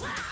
Ah!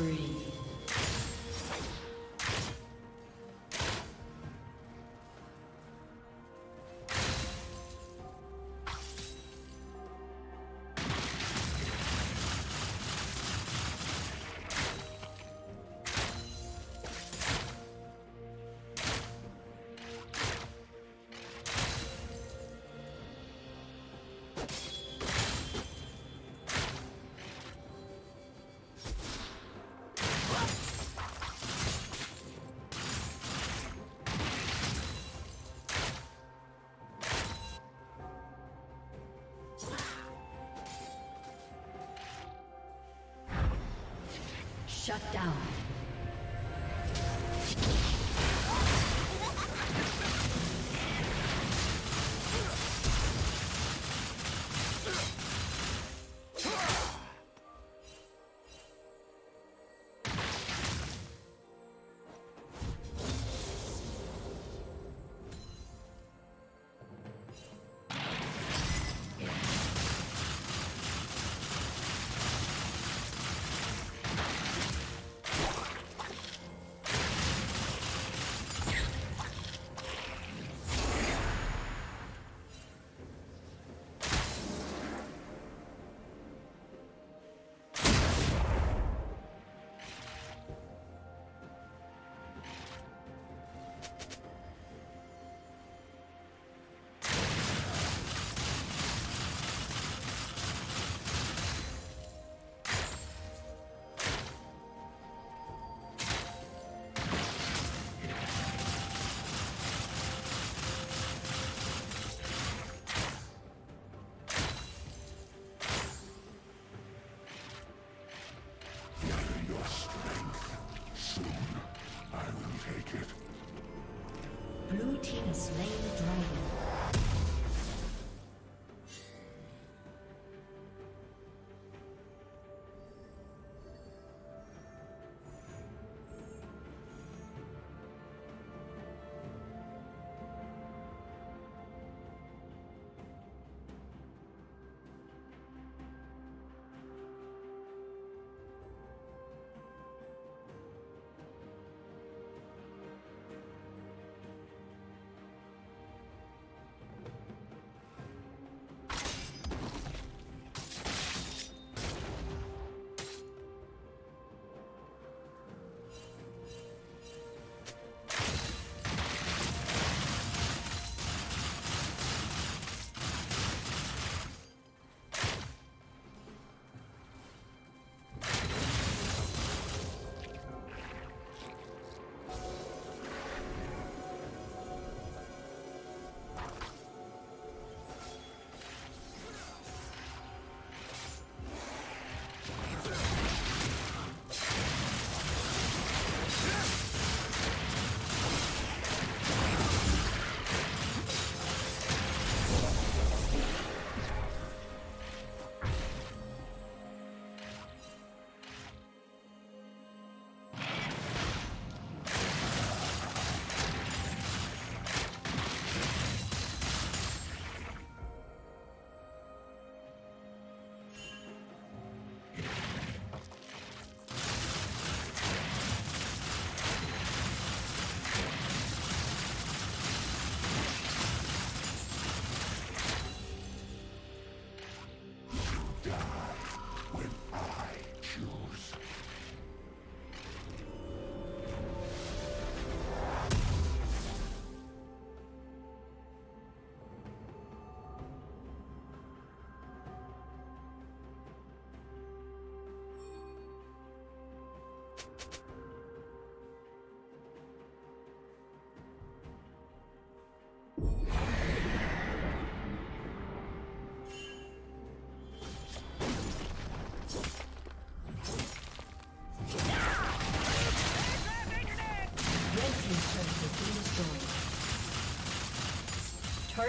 Spree. Shut down.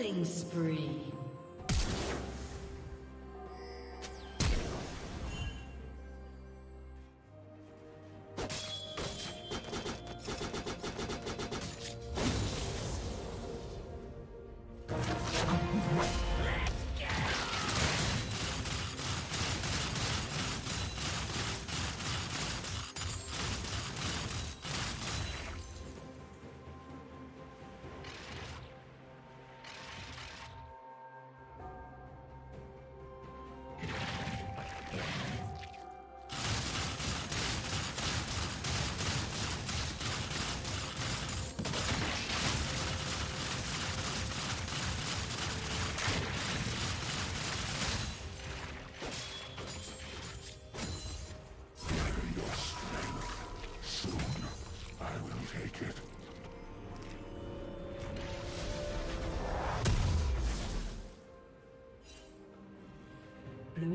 Killing spree.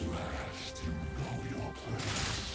At last you know your place.